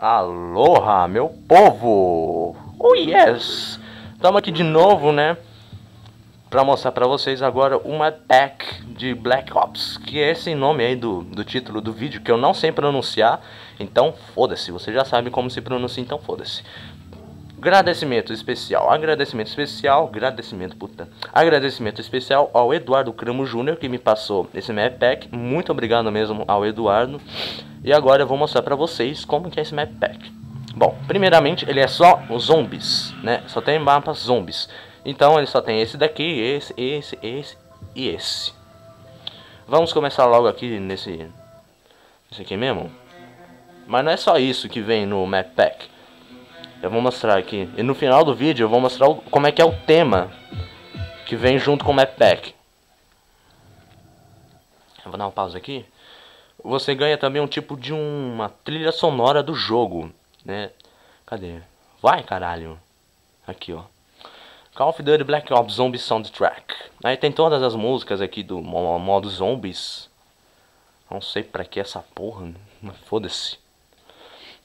Aloha, meu povo! Oh yes! Estamos aqui de novo, né? Pra mostrar pra vocês agora uma pack de Black Ops, que é esse nome aí do, do título do vídeo, que eu não sei pronunciar, então foda-se, você já sabe como se pronuncia, então foda-se. Agradecimento especial, agradecimento especial, agradecimento, puta. Agradecimento especial ao Eduardo Cramo Júnior que me passou esse map pack. Muito obrigado mesmo ao Eduardo. E agora eu vou mostrar pra vocês como que é esse map pack. Bom, primeiramente ele é só os zombies, né? Só tem mapas zombies. Então ele só tem esse daqui, esse, esse, esse e esse. Vamos começar logo aqui nesse, esse aqui mesmo. Mas não é só isso que vem no map pack. Eu vou mostrar aqui. E no final do vídeo eu vou mostrar como é que é o tema que vem junto com o map pack. Eu vou dar uma pausa aqui. Você ganha também um tipo de uma trilha sonora do jogo, né? Cadê? Vai, caralho. Aqui, ó. Call of Duty Black Ops Zombie Soundtrack. Aí tem todas as músicas aqui do modo zombies. Não sei pra que essa porra, mas foda-se.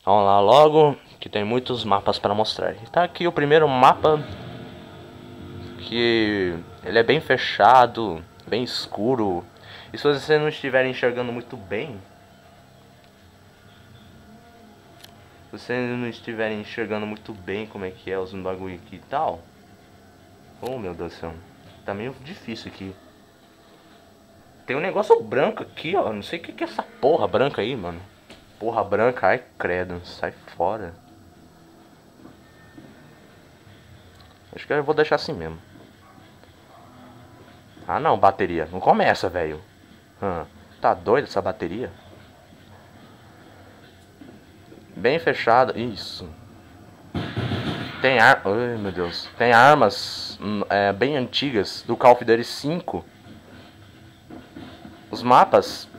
Vamos lá logo, que tem muitos mapas para mostrar. Está aqui o primeiro mapa, que ele é bem fechado, bem escuro. E se você não estiver enxergando muito bem, se você não estiver enxergando muito bem como é que é os bagulho aqui e tal. Oh meu Deus do céu, tá meio difícil aqui. Tem um negócio branco aqui, ó. Não sei o que é essa porra branca aí, mano. Porra branca, ai credo, sai fora. Acho que eu vou deixar assim mesmo. Ah não, bateria. Não começa, velho. Hum, tá doido essa bateria? Bem fechada. Isso. Tem ar... Ai, meu Deus. Tem armas hum, é, bem antigas do Call of Duty 5. Os mapas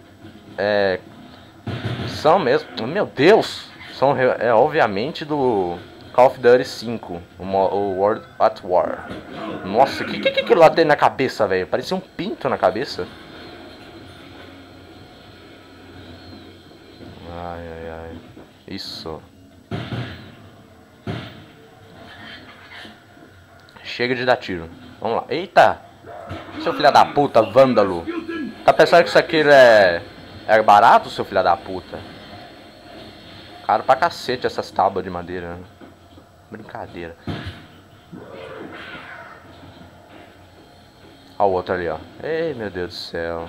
é, são mesmo. Meu Deus! São é, obviamente do Call of Duty 5, o, World at War. Nossa, o que, que que lá tem na cabeça, velho? Parecia um pinto na cabeça. Ai, ai, ai. Isso. Chega de dar tiro. Vamos lá. Eita! Seu filho da puta, vândalo. Tá pensando que isso aqui é, é barato, seu filho da puta? Caro pra cacete essas tábuas de madeira. Brincadeira. Olha o outro ali, ó. Ei, meu Deus do céu.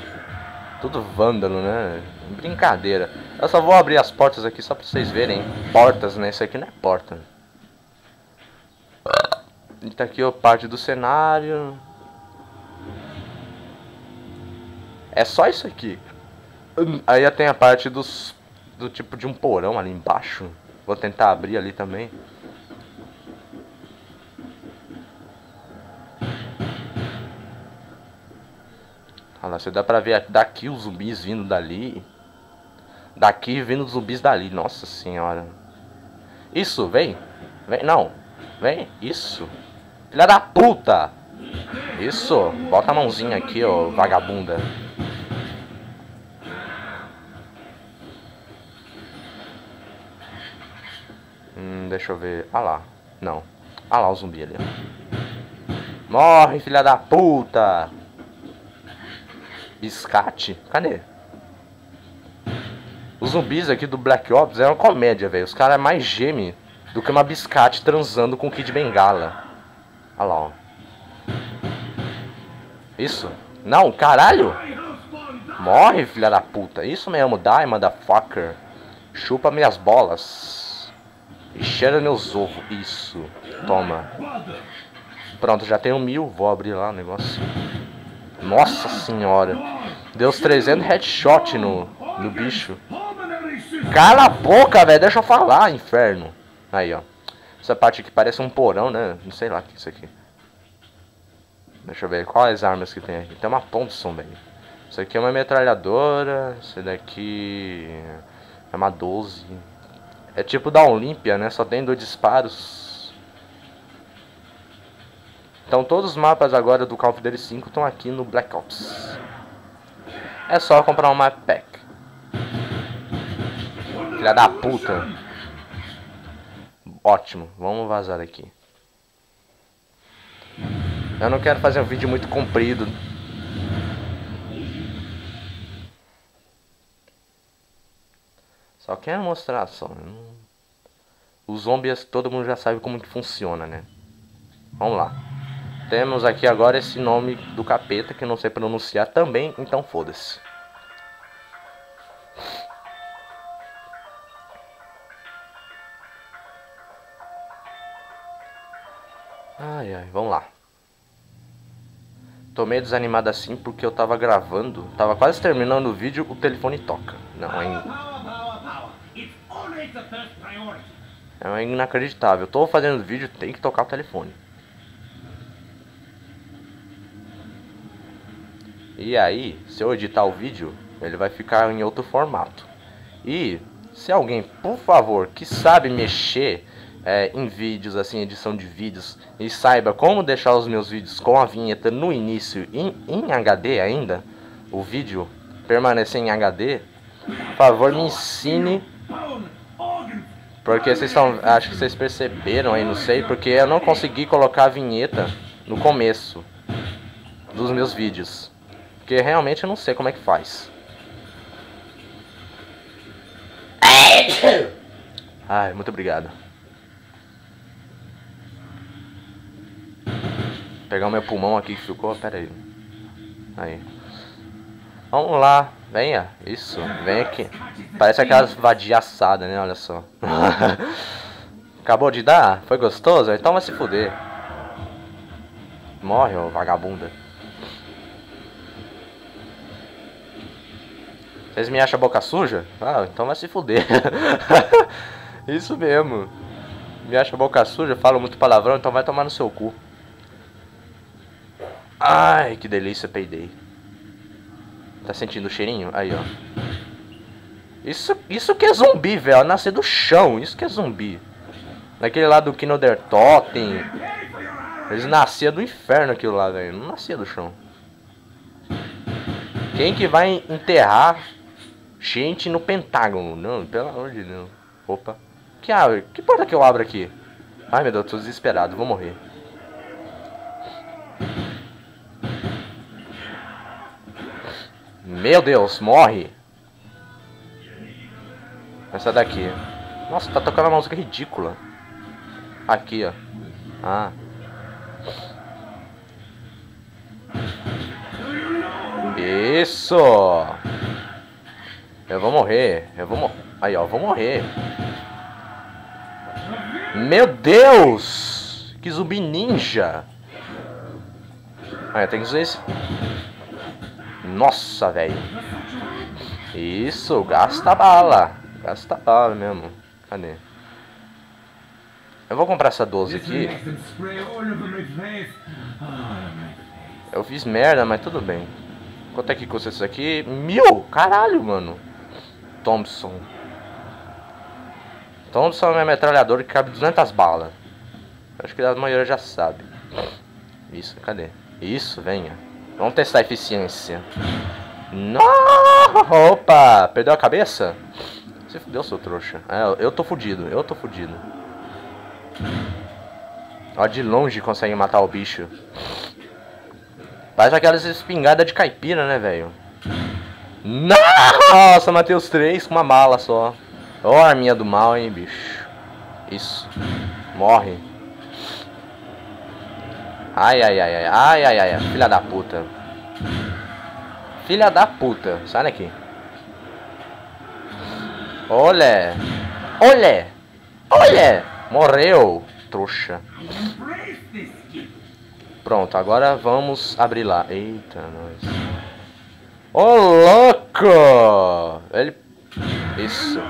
Tudo vândalo, né? Brincadeira. Eu só vou abrir as portas aqui só pra vocês verem. Portas, né? Isso aqui não é porta. E tá aqui, ó, parte do cenário. É só isso aqui. Aí tem a parte dos do tipo de um porão ali embaixo. Vou tentar abrir ali também. Lá, você dá pra ver daqui os zumbis vindo dali. Daqui vindo os zumbis dali. Nossa senhora. Isso, vem. Vem, não. Vem, isso. Filha da puta. Isso. Bota a mãozinha aqui, ó, vagabunda. Hum, deixa eu ver. Ah lá. Não. Ah lá o zumbi ali. Morre, filha da puta! Biscate? Cadê? Os zumbis aqui do Black Ops é uma comédia, velho. Os caras é mais geme do que uma biscate transando com o Kid Bengala. Olha lá, ó. Isso. Não, caralho! Morre, filha da puta. Isso mesmo, die, motherfucker. Chupa minhas bolas. E cheira meus ovos. Isso. Toma. Pronto, já tenho mil. Vou abrir lá o negócio. Nossa senhora. Deu uns 300 headshot no, no bicho. Cala a boca, velho. Deixa eu falar, inferno. Aí, ó. Essa parte aqui parece um porão, né? Não sei lá o que é isso aqui. Deixa eu ver quais armas que tem aqui. Tem uma Thompson, velho. Isso aqui é uma metralhadora. Isso daqui é uma 12. É tipo da Olímpia, né? Só tem dois disparos. Então todos os mapas agora do Call of Duty 5 estão aqui no Black Ops. É só comprar um map pack. Filha da puta. Ótimo, vamos vazar daqui. Eu não quero fazer um vídeo muito comprido. Só quero mostrar só. Os zombies todo mundo já sabe como que funciona, né? Vamos lá. Temos aqui agora esse nome do capeta que eu não sei pronunciar também, então foda-se. Ai ai, vamos lá. Tô meio desanimado assim porque eu tava gravando, tava quase terminando o vídeo, o telefone toca. Não, ainda. É inacreditável. Eu tô fazendo vídeo, tem que tocar o telefone. E aí, se eu editar o vídeo, ele vai ficar em outro formato. E se alguém, por favor, que sabe mexer é, em vídeos, assim, edição de vídeos, e saiba como deixar os meus vídeos com a vinheta no início em, em HD ainda, o vídeo permanecer em HD, por favor me ensine. Porque vocês estão. Acho que vocês perceberam aí, não sei, porque eu não consegui colocar a vinheta no começo dos meus vídeos. Porque realmente eu não sei como é que faz. Ai, muito obrigado. Vou pegar o meu pulmão aqui que ficou. Pera aí. Aí. Vamos lá. Venha. Isso. Vem aqui. Parece aquelas vadia assada, né? Olha só. Acabou de dar? Foi gostoso? Então vai se fuder. Morre, ô vagabunda. Vocês me acham boca suja? Ah, então vai se fuder. Isso mesmo. Me acha boca suja, falo muito palavrão, então vai tomar no seu cu. Ai, que delícia, peidei. Tá sentindo o cheirinho? Aí, ó. Isso, isso que é zumbi, velho. Nascer do chão. Isso que é zumbi. Naquele lá do Kinoder Totem. Eles nasciam do inferno aquilo lá, velho. Não nascia do chão. Quem que vai enterrar Gente no Pentágono. Não, pelo amor de Deus. Opa. Que abre? Que porta que eu abro aqui? Ai meu Deus, tô desesperado, vou morrer. Meu Deus, morre. Essa daqui. Nossa, tá tocando uma música ridícula. Aqui, ó. Ah. Isso! Eu vou morrer. Eu vou morrer. Aí, ó, eu vou morrer. Meu Deus! Que zumbi ninja! Ah, tem que usar esse. Nossa, velho. Isso, gasta bala. Gasta bala mesmo. Cadê? Eu vou comprar essa 12 aqui. Eu fiz merda, mas tudo bem. Quanto é que custa isso aqui? Mil! Caralho, mano. Thompson. Thompson é uma metralhadora que cabe 200 balas. Acho que a maioria já sabe. Isso, cadê? Isso, venha. Vamos testar a eficiência. Não! Opa! Perdeu a cabeça? Você fudeu, seu trouxa. É, eu tô fudido, eu tô fudido. Ó, de longe consegue matar o bicho. Parece aquelas espingardas de caipira, né, velho? Nossa, matei os três com uma mala só. Ó, oh, arminha do mal, hein, bicho. Isso. Morre. Ai, ai, ai, ai, ai, ai, ai, filha da puta. Filha da puta. Sai daqui. Olha. Olha. Olha. Morreu, trouxa. Pronto, agora vamos abrir lá. Eita, nós. Ô, oh, louco! Ele... Isso.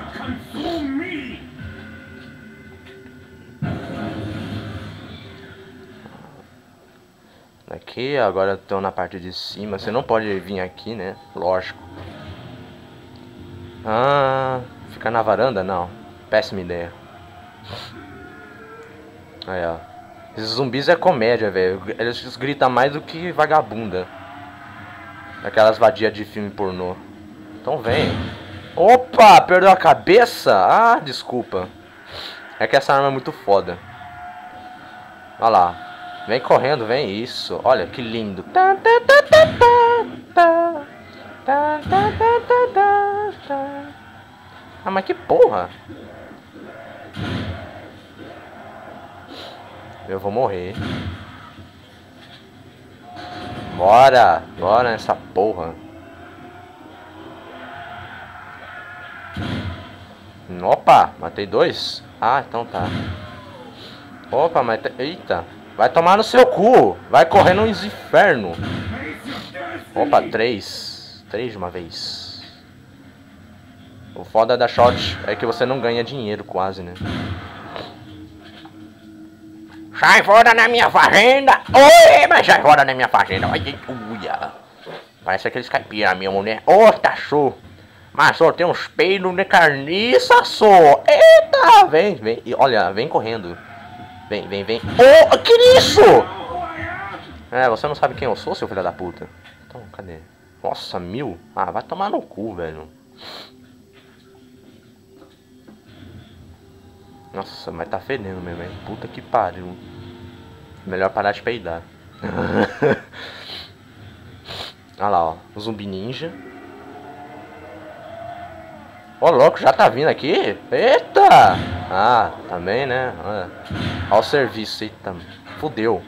Aqui, agora estão na parte de cima. Você não pode vir aqui, né? Lógico. Ah, ficar na varanda? Não. Péssima ideia. Aí, ó. Esses zumbis é comédia, velho. Eles gritam mais do que vagabunda. Aquelas vadias de filme pornô. Então vem. Opa, perdeu a cabeça? Ah, desculpa. É que essa arma é muito foda. Olha lá. Vem correndo, vem. Isso. Olha que lindo. Ah, mas que porra. Eu vou morrer. Bora. Bora nessa porra. Opa, matei dois? Ah, então tá. Opa, mas... Eita. Vai tomar no seu cu. Vai correr no inferno. Opa, três. Três de uma vez. O foda da shot é que você não ganha dinheiro quase, né? Sai fora da minha fazenda! Oi, mas sai fora da minha fazenda! Uia! Parece aqueles caipira mesmo, né? Ô, oh, tá show! Mas só tem uns peidos de carniça só! Eita! Vem, vem! E olha, vem correndo! Vem, vem, vem! Oh, que isso? É, você não sabe quem eu sou, seu filho da puta? Então, cadê? Nossa, mil? Ah, vai tomar no cu, velho. Nossa, mas tá fedendo mesmo, hein? Puta que pariu. Melhor parar de peidar. Olha lá, ó. Zumbi ninja. Ó, louco, já tá vindo aqui? Eita! Ah, também, né? Olha, Olha o serviço, eita. Fudeu.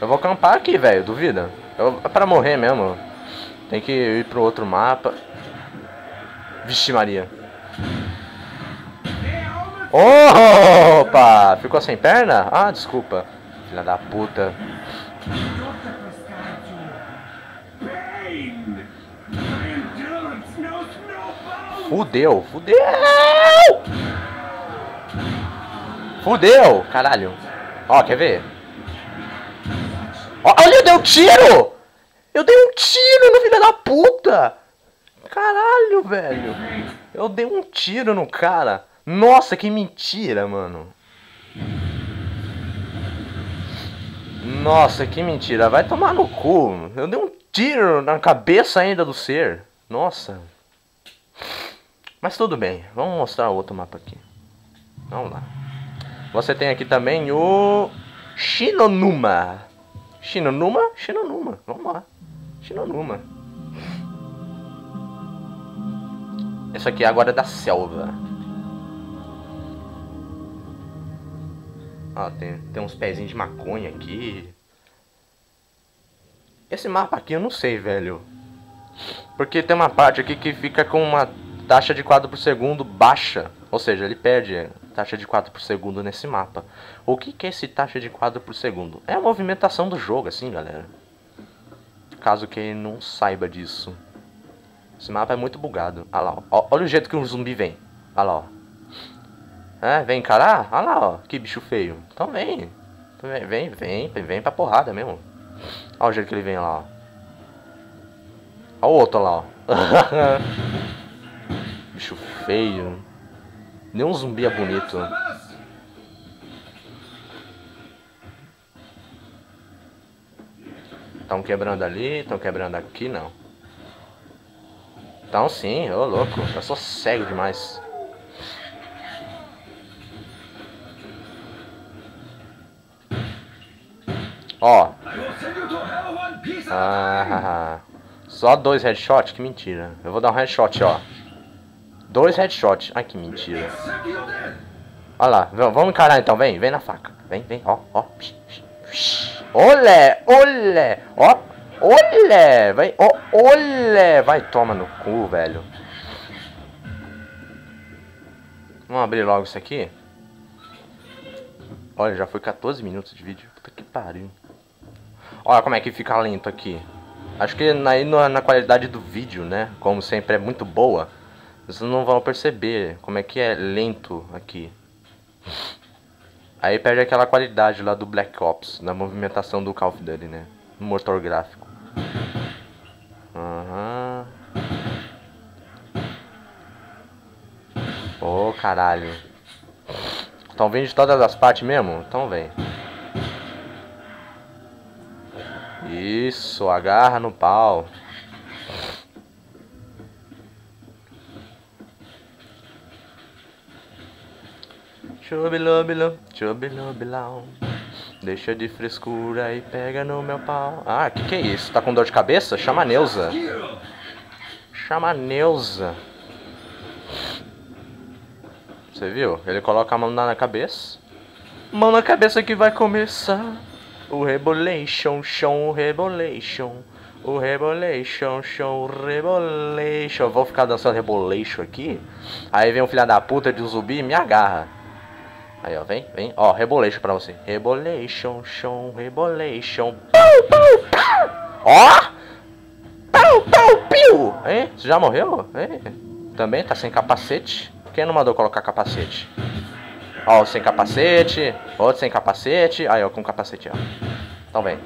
Eu vou acampar aqui, velho, duvida? Eu, é pra morrer mesmo. Tem que ir pro outro mapa. Vixe Maria. Opa! Ficou sem perna? Ah, desculpa. Filha da puta. Fudeu, fudeu! Fudeu! Caralho. Ó, quer ver? Ó, olha, eu dei um tiro! Eu dei um tiro no filho da puta! Caralho, velho. Eu dei um tiro no cara. Nossa, que mentira, mano. Nossa, que mentira. Vai tomar no cu. Eu dei um tiro na cabeça ainda do ser. Nossa. Mas tudo bem. Vamos mostrar outro mapa aqui. Vamos lá. Você tem aqui também o Shinonuma. Shinonuma? Shinonuma. Vamos lá. Shinonuma. Essa aqui agora é da selva. Ó, tem, tem uns pezinhos de maconha aqui. Esse mapa aqui eu não sei, velho. Porque tem uma parte aqui que fica com uma taxa de quadro por segundo baixa. Ou seja, ele perde taxa de quadro por segundo nesse mapa. O que, que é esse taxa de quadro por segundo? É a movimentação do jogo, assim, galera. Caso quem não saiba disso. Esse mapa é muito bugado. Olha lá, ó. Olha o jeito que um zumbi vem. Olha lá, ó. É, vem encarar? Olha lá, ó. Que bicho feio. Então vem. Vem, vem, vem, vem pra porrada mesmo. Olha o jeito que ele vem lá, ó. Olha o outro lá, ó. bicho feio. Nem um zumbi é bonito. Estão quebrando ali, estão quebrando aqui, não. Então sim, ô louco, eu sou cego demais. Ó. Ah, só dois headshots? Que mentira. Eu vou dar um headshot, ó. Dois headshots. Ai, que mentira. Olha lá, vamos encarar então, vem, vem na faca. Vem, vem, ó, ó. Olé, olé, ó. Olé, vai, oh, olé, vai, toma no cu, velho. Vamos abrir logo isso aqui. Olha, já foi 14 minutos de vídeo. Puta que pariu. Olha como é que fica lento aqui. Acho que aí na, na qualidade do vídeo, né? Como sempre é muito boa. Vocês não vão perceber como é que é lento aqui. Aí perde aquela qualidade lá do Black Ops, na movimentação do Call of Duty, né? No motor gráfico. Aham. Ô, oh, caralho. Estão vindo de todas as partes mesmo? Então vem. Isso, agarra no pau. Chubilubilu. Deixa de frescura e pega no meu pau. Ah, que que é isso? Tá com dor de cabeça? Chama a Neuza. Chama a Neuza. Você viu? Ele coloca a mão na cabeça. Mão na cabeça que vai começar. O rebolation, chão, o rebolation. O rebolation, chão, o rebolation. Vou ficar dançando rebolation aqui. Aí vem um filho da puta de um zumbi e me agarra. Aí, ó, vem, vem. Ó, rebolation pra você. Rebolation, chão, rebolation. Pau, pau, pau. Ó! Pau, pau, piu! Hein? Você já morreu? Hein? Também tá sem capacete. Quem não mandou colocar capacete? Ó, sem capacete. Outro sem capacete. Aí, ó, com capacete, ó. Então vem.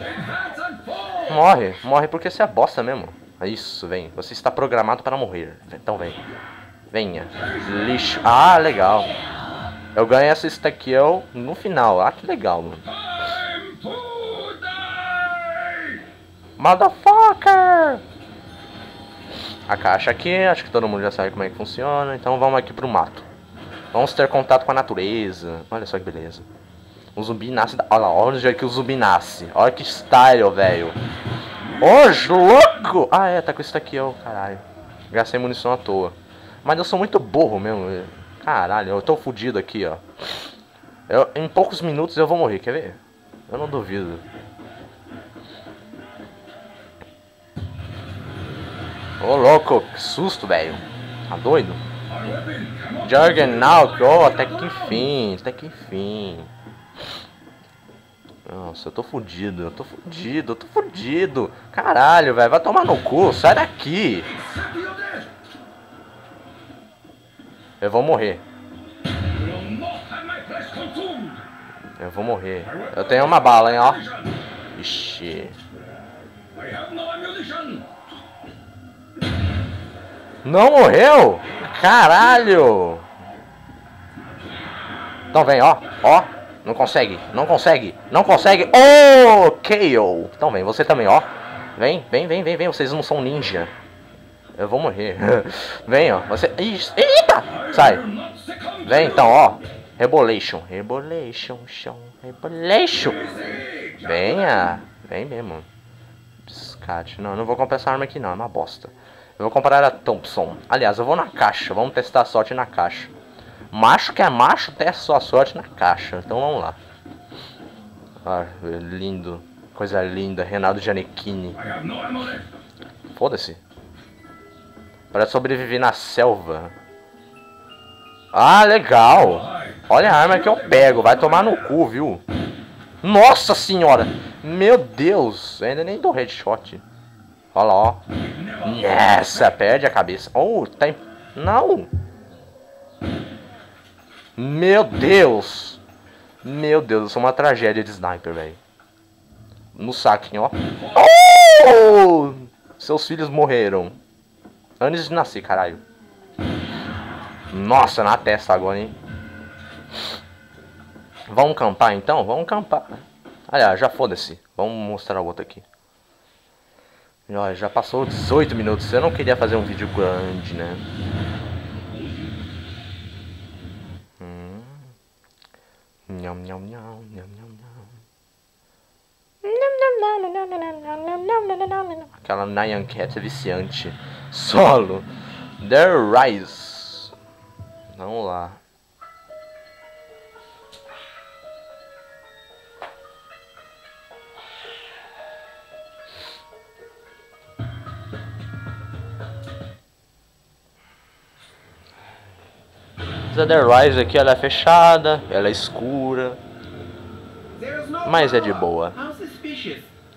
Morre. Morre porque você é bosta mesmo. Isso, vem. Você está programado para morrer. Então vem. Venha. Lixo. Ah, legal. Eu ganho essa stakiel no final. Ah, que legal, mano. Motherfucker! A caixa aqui, acho que todo mundo já sabe como é que funciona. Então vamos aqui pro mato. Vamos ter contato com a natureza. Olha só que beleza. O zumbi nasce da... Olha lá, é que o zumbi nasce. Olha que style, velho. Ô, louco! Ah, é, tá com isso aqui, ó. Caralho. Gastei munição à toa. Mas eu sou muito burro mesmo. Caralho, eu tô fudido aqui, ó. Eu, em poucos minutos eu vou morrer, quer ver? Eu não duvido. Ô, louco, que susto, velho. Tá doido? Juggernaut, oh, até que enfim, até que enfim. Nossa, eu tô fudido, eu tô fudido, eu tô fudido. Caralho, velho, vai tomar no cu, sai daqui. Eu vou morrer. Eu vou morrer. Eu tenho uma bala, hein, ó. Ixi. Não morreu? Caralho! Então vem, ó, ó. Não consegue, não consegue, não consegue. Oh, KO. Então vem, você também, ó. Vem, vem, vem, vem, vem. Vocês não são ninja. Eu vou morrer. vem, ó. Você. Eita! Sai. Vem então, ó. Rebolation. Rebolation, chão. Rebolation. Venha. Vem mesmo. Biscate. Não, não vou comprar essa arma aqui não. É uma bosta. Eu vou comprar a Thompson. Aliás, eu vou na caixa. Vamos testar a sorte na caixa. Macho que é macho, testa sua sorte na caixa. Então vamos lá. Ah, lindo. Coisa linda. Renato Gianecchini. Foda-se. Para sobreviver na selva. Ah, legal. Olha a arma que eu pego. Vai tomar no cu, viu? Nossa senhora. Meu Deus. Eu ainda nem dou headshot. Olha lá, ó. Nessa, perde a cabeça. Oh, tem... Não. Meu Deus. Meu Deus, eu sou uma tragédia de sniper, velho. No saquinho, ó. Oh! Seus filhos morreram. Antes de nascer, caralho. Nossa, na testa agora, hein? Vamos campar então? Vamos campar. Aliás, já foda-se. Vamos mostrar o outro aqui. Ó, já passou 18 minutos. Eu não queria fazer um vídeo grande, né? Hum. Aquela Nyan Cat viciante. Solo. There Rise. Vamos lá. A The Rise aqui ela é fechada, ela é escura, mas é de boa.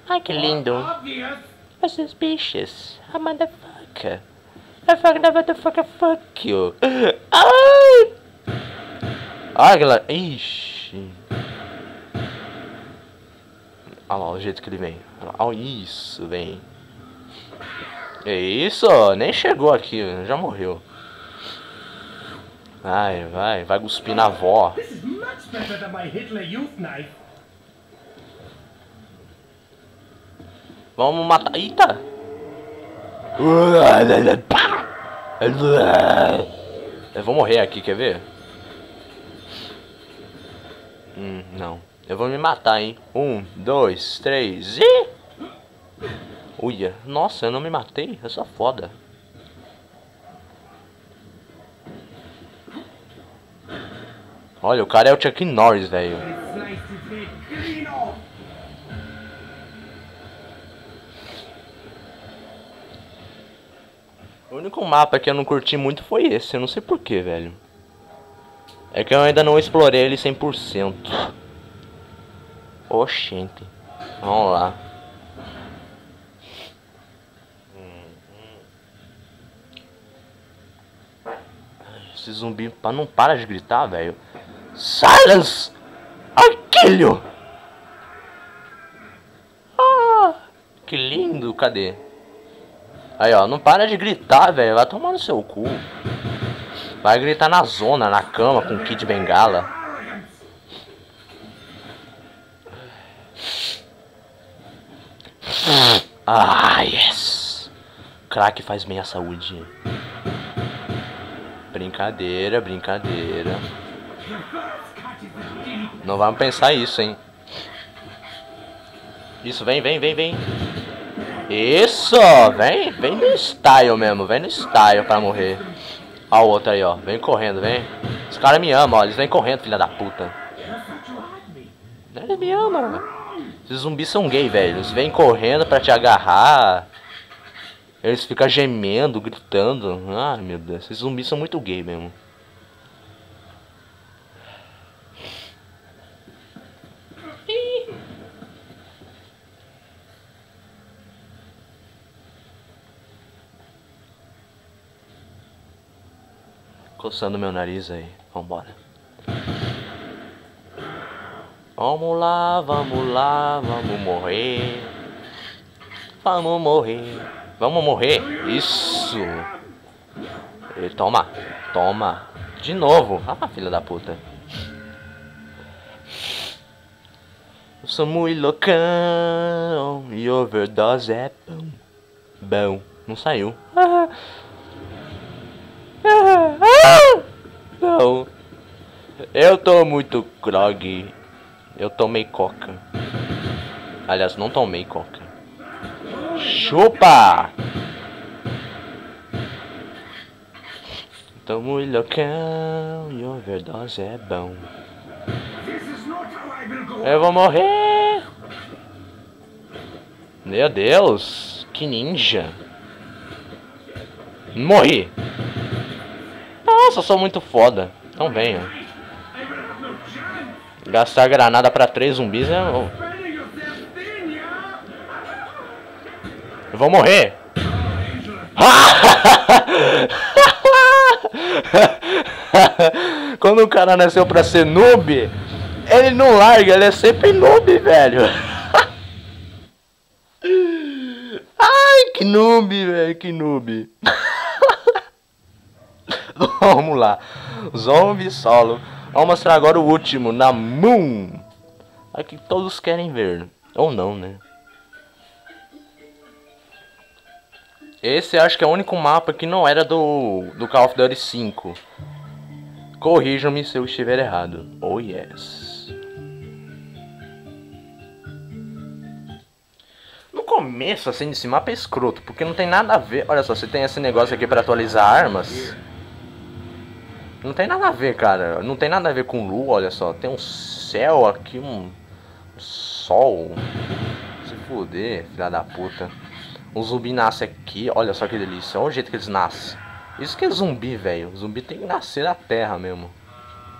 Ai que lindo. How suspicious. A motherfucker. I fuck the motherfucker fuck you. Ai! Galera. Ixi. Olha lá o jeito que ele vem. Olha isso, vem. É isso, nem chegou aqui, já morreu. Vai, vai, vai cuspir na avó. Vamos matar. Eita! Eu vou morrer aqui, quer ver? Hum, não. Eu vou me matar, hein? Um, dois, três e... Uia. Nossa, eu não me matei? Eu sou foda. Olha, o cara é o Chuck Norris, velho. O único mapa que eu não curti muito foi esse, eu não sei porquê, velho. É que eu ainda não explorei ele 100%. Oxente. Vamos lá. Esse zumbi não para de gritar, velho. Silence! You! Ah, que lindo, cadê? Aí, ó, não para de gritar, velho. Vai tomar no seu cu. Vai gritar na zona, na cama, com kit bengala. Ah, yes. Crack faz bem à saúde. Brincadeira, brincadeira. Não vamos pensar isso, hein. Isso, vem, vem, vem, vem. Isso, vem, vem no style mesmo, vem no style pra morrer. Ó o outro aí, ó, vem correndo, vem. Os caras me amam, ó, eles vêm correndo, filha da puta. Eles me amam, Esses zumbis são gay, velho. Eles vêm correndo pra te agarrar. Eles ficam gemendo, gritando. Ai, meu Deus, esses zumbis são muito gay mesmo. Coçando meu nariz aí. Vambora. Vamos lá, vamos lá, vamos morrer. Vamos morrer. Vamos morrer. Isso. E toma, toma. De novo. Ah, filha da puta. Eu sou muito loucão e overdose é bom. Bom. Não saiu. Ah. Não. Eu tô muito grog. Eu tomei coca. Aliás, não tomei coca. Chupa! Tô muito loucão e overdose é bom. Eu vou morrer! Meu Deus! Que ninja! Morri! Nossa, sou muito foda. Não venha. Gastar granada pra três zumbis é... Eu vou morrer. Quando o cara nasceu pra ser noob, ele não larga, ele é sempre noob, velho. Ai, que noob, velho, que noob. Vamos lá. Zombie solo. Vamos mostrar agora o último, na Moon. Aqui todos querem ver. Ou não, né? Esse acho que é o único mapa que não era do, do Call of Duty 5. Corrijam-me se eu estiver errado. Oh yes. No começo, assim, esse mapa é escroto, porque não tem nada a ver. Olha só, você tem esse negócio aqui para atualizar armas. Não tem nada a ver, cara. Não tem nada a ver com lua, olha só. Tem um céu aqui, um, um sol. Se fuder, filha da puta. Um zumbi nasce aqui, olha só que delícia. Olha o jeito que eles nascem. Isso que é zumbi, velho. Zumbi tem que nascer na terra mesmo.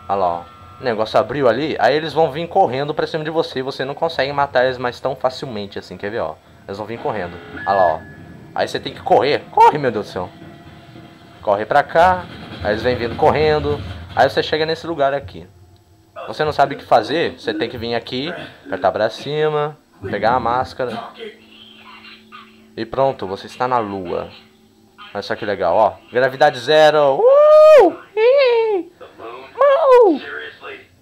Olha lá, ó. O negócio abriu ali, aí eles vão vir correndo pra cima de você. Você não consegue matar eles mais tão facilmente assim, quer ver, ó. Eles vão vir correndo. Olha lá, ó. Aí você tem que correr. Corre, meu Deus do céu. Corre pra cá. Aí eles vêm vindo correndo. Aí você chega nesse lugar aqui. Você não sabe o que fazer? Você tem que vir aqui, apertar pra cima, pegar a máscara. E pronto, você está na lua. Olha só que legal, ó. Gravidade zero. Uh!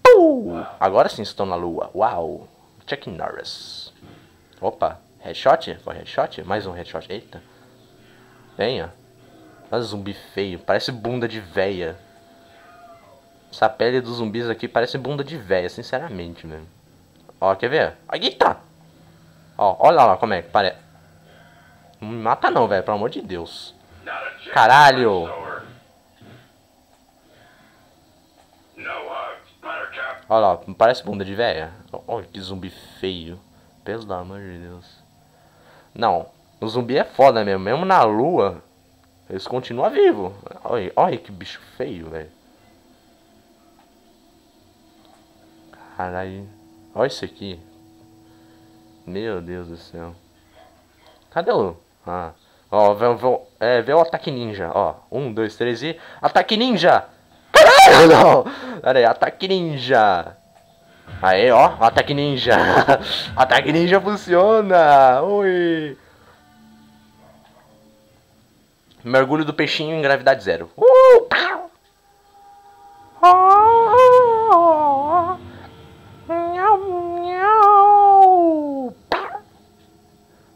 Uh! Agora sim estou na lua. Uau! Chuck Norris. Opa, headshot? Foi headshot? Mais um headshot. Eita. Venha. Olha zumbi feio, parece bunda de véia. Essa pele dos zumbis aqui parece bunda de véia, sinceramente, velho. Ó, quer ver? Eita! Ó, olha lá como é que parece. Não me mata não, velho, pelo amor de Deus. Caralho! Olha lá, parece bunda de véia. Olha que zumbi feio. Pelo amor de Deus. Não, o zumbi é foda mesmo. Mesmo na lua, eles continuam vivos. Olha, olha que bicho feio, velho. Caralho. Olha isso aqui. Meu Deus do céu. Cadê o... Ah. Ó, vê, vê, é, vê o ataque ninja. Ó, um, dois, três e... Ataque ninja! Caralho, não! Pera aí, ataque ninja! Aí, ó, ataque ninja! ataque ninja funciona! Oi! Mergulho do peixinho em gravidade zero. Uh!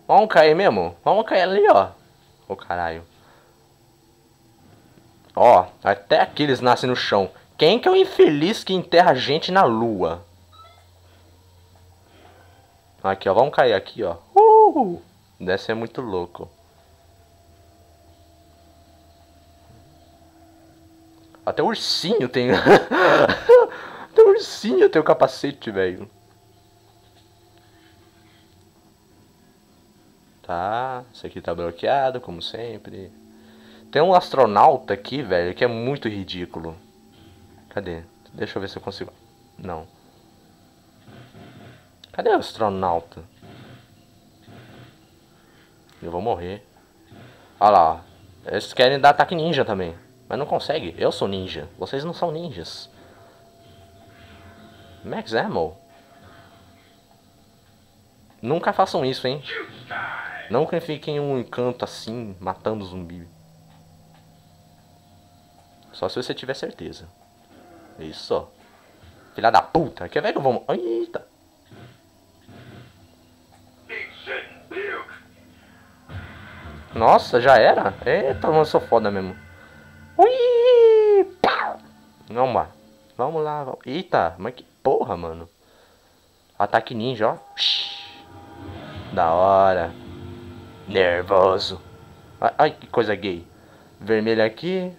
Vamos cair mesmo? Vamos cair ali, ó. Ô, oh, caralho. Ó, até aqui eles nascem no chão. Quem que é o infeliz que enterra gente na lua? Aqui, ó. Vamos cair aqui, ó. Uh! Deve ser muito louco. Até o ursinho tem. Até o ursinho tem o capacete, velho. Tá, isso aqui tá bloqueado, como sempre. Tem um astronauta aqui, velho, que é muito ridículo. Cadê? Deixa eu ver se eu consigo. Não. Cadê o astronauta? Eu vou morrer. Olha lá. Eles querem dar ataque ninja também. Mas não consegue. Eu sou ninja. Vocês não são ninjas. Max Ammo. Nunca façam isso, hein? Nunca fiquem em um encanto assim, matando zumbi. Só se você tiver certeza. Isso. Filha da puta. Quer ver que eu vou... Eita. Nossa, já era? Eita, eu sou foda mesmo. Vamos lá. Vamos lá. Vamos. Eita, mas que porra, mano. Ataque ninja, ó. Da hora. Nervoso. Ai, que coisa gay. Vermelho aqui.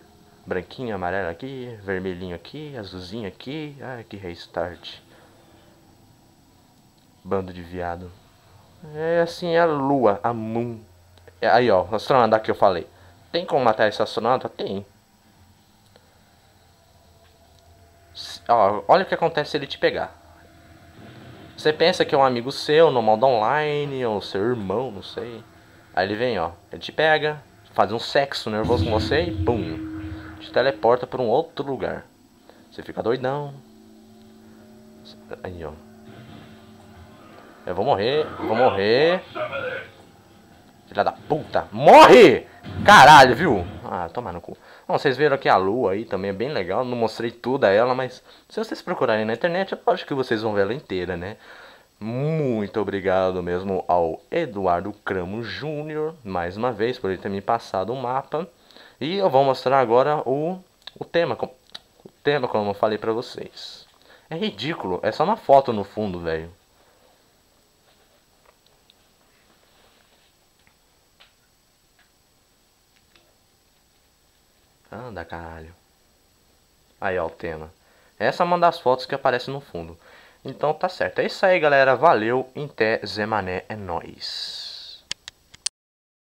Branquinho, amarelo aqui. Vermelhinho aqui. Azulzinho aqui. Ai, que restart. Bando de viado. É assim a lua, a moon. Aí, ó, o astronauta que eu falei. Tem como matar esse astronauta? Tem. Ó, olha o que acontece se ele te pegar. Você pensa que é um amigo seu no modo online, ou seu irmão, não sei. Aí ele vem, ó. Ele te pega, faz um sexo nervoso com você e pum. Te teleporta para um outro lugar. Você fica doidão. Aí, ó. Eu vou morrer, vou morrer. Filha da puta. Morre! Caralho, viu? Ah, toma no cu. Bom, vocês viram aqui a lua aí também, é bem legal. Não mostrei tudo a ela, mas se vocês procurarem na internet, eu acho que vocês vão ver ela inteira, né? Muito obrigado mesmo ao Eduardo Cramo Júnior, mais uma vez, por ele ter me passado o um mapa. E eu vou mostrar agora o, o tema, o tema como eu falei pra vocês. É ridículo, é só uma foto no fundo, velho. Anda, caralho. Aí, ó, o tema. Essa é uma das fotos que aparece no fundo. Então tá certo. É isso aí, galera. Valeu. Até Zé Mané. É nóis.